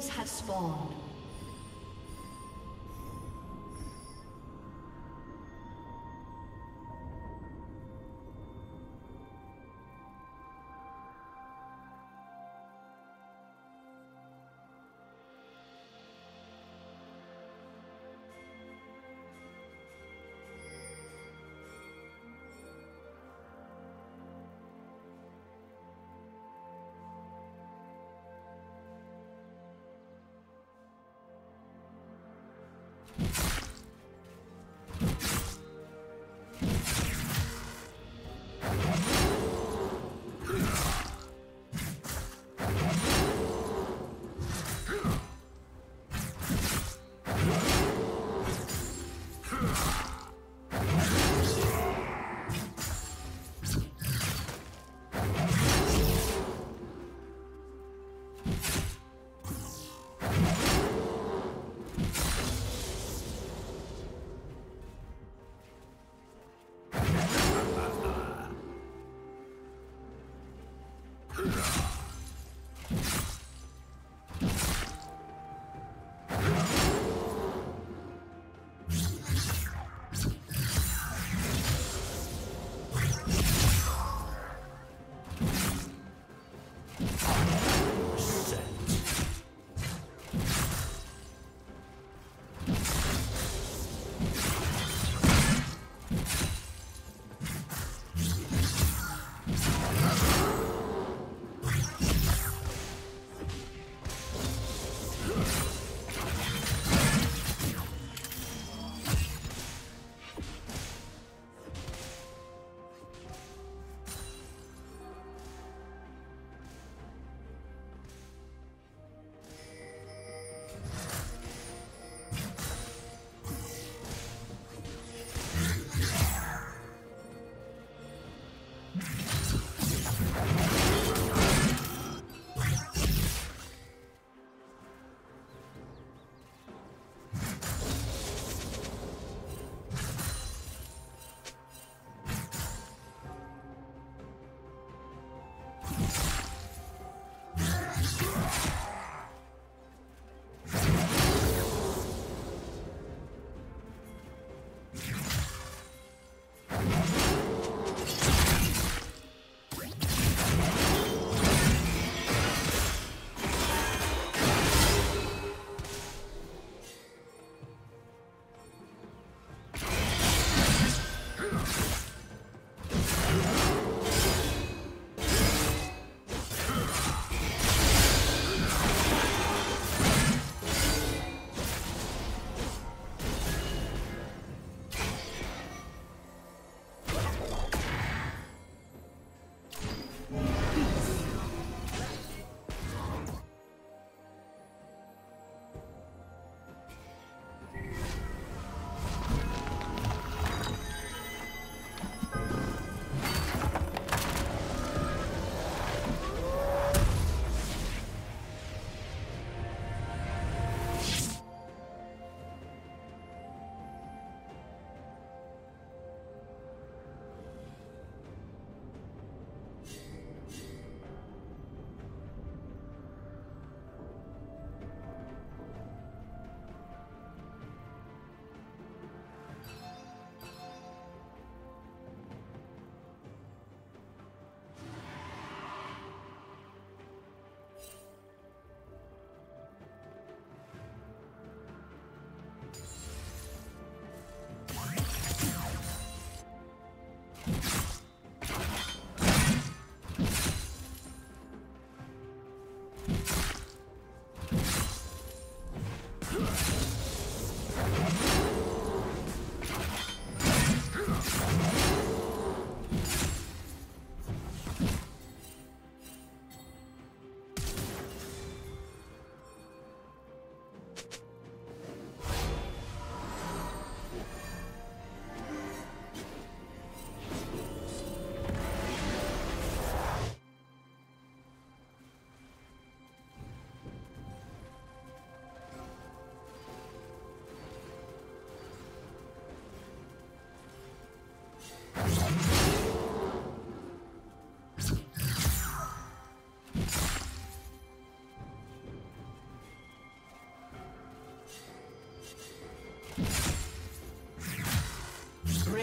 Minions have spawned. Ugh.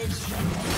Red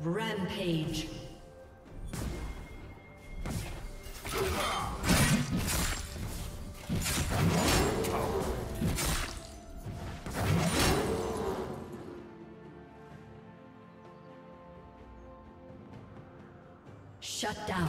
Rampage. Shut down.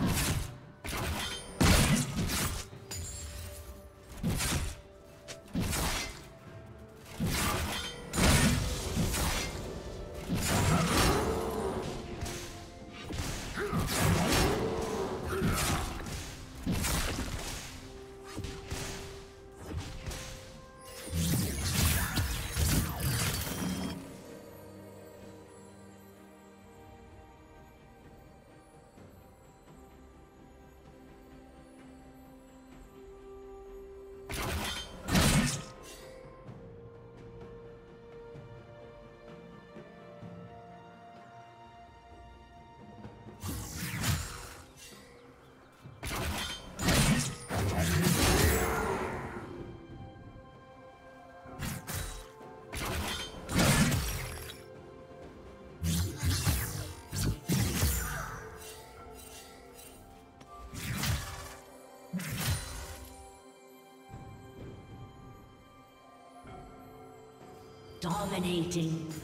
Dominating.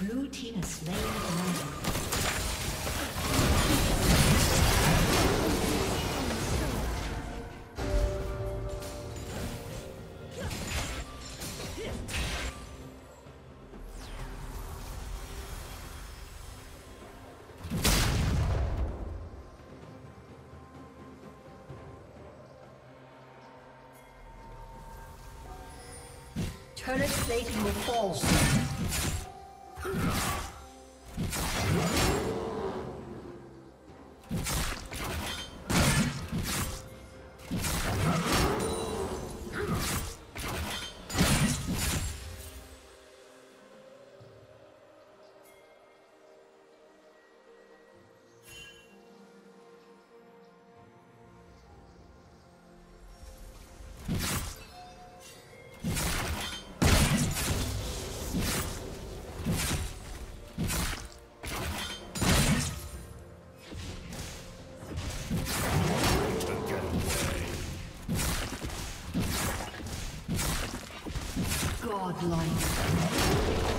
Blue team has slain. Turret plating will fall Godlike.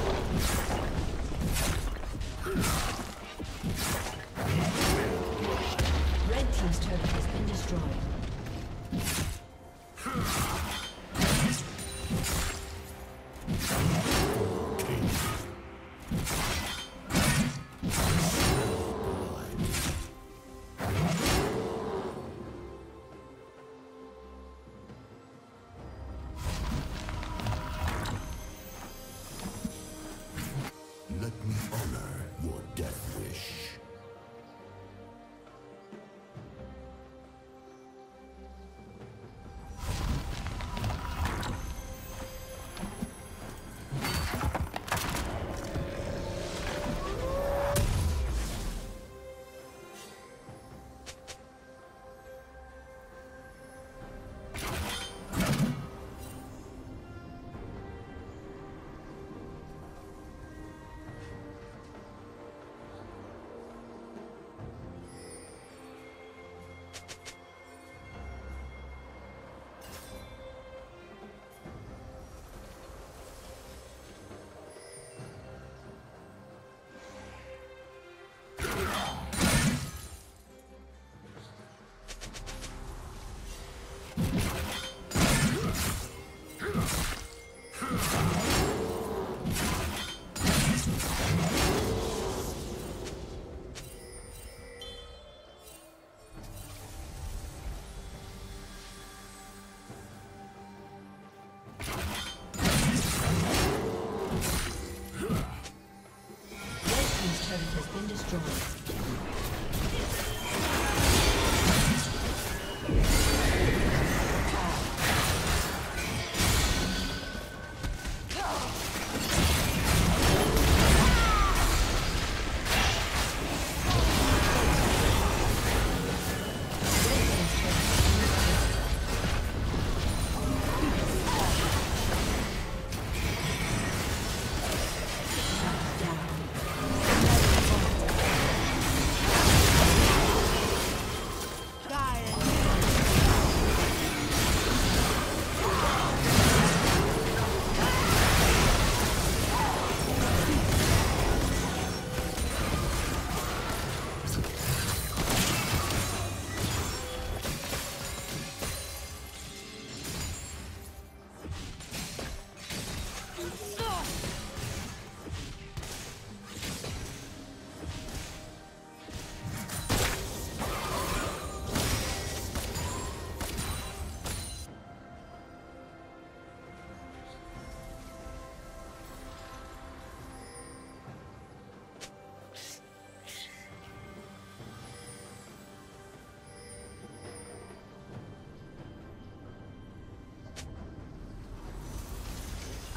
been destroyed.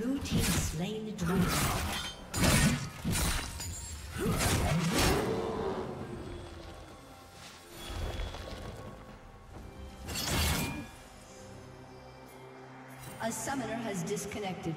Slain the dragon. A summoner has disconnected.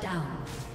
down.